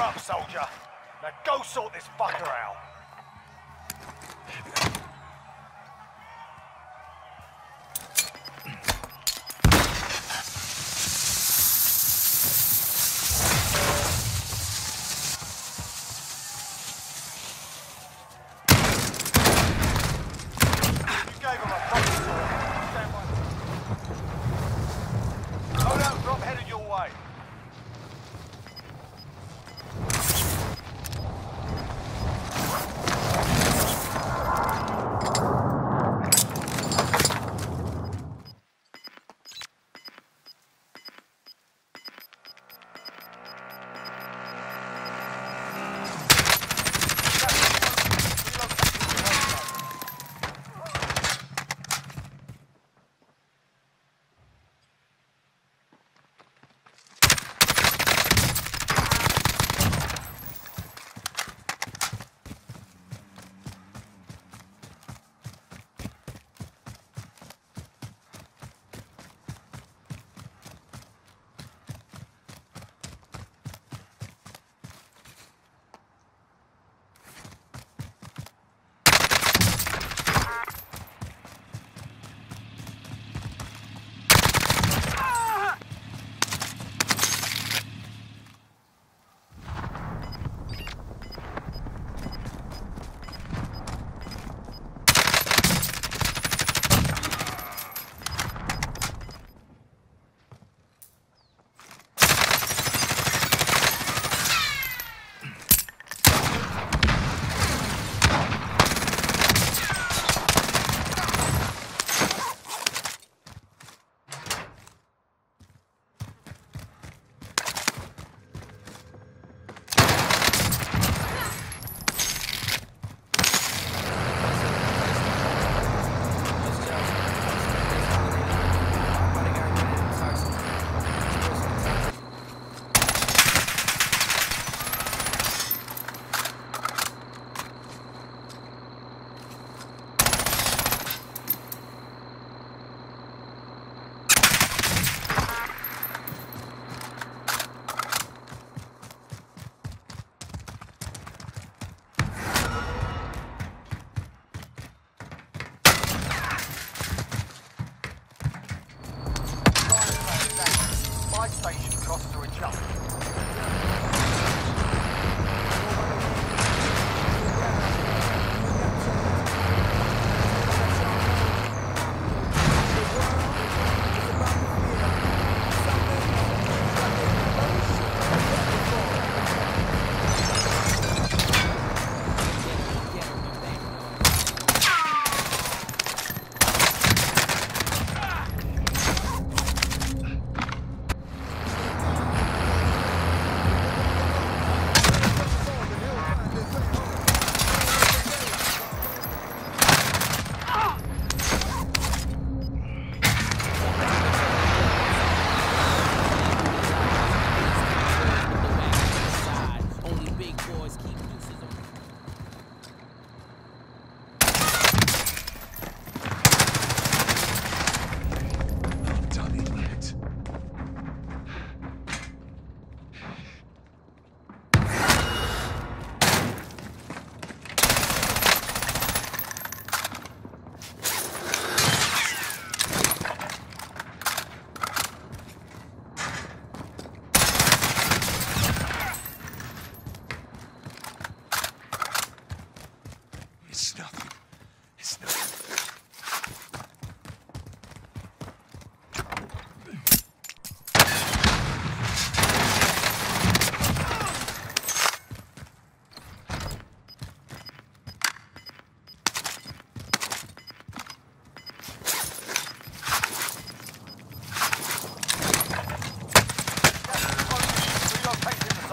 up, soldier. Now go sort this fucker out.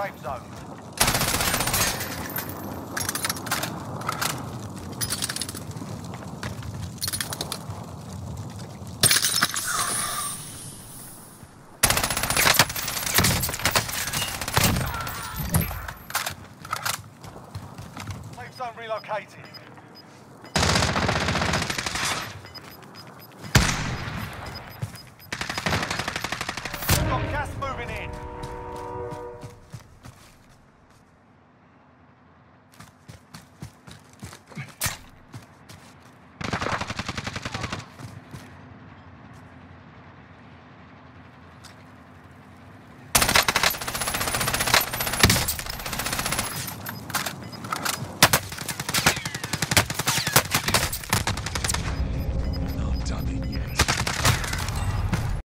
safe zone. Safe zone relocated.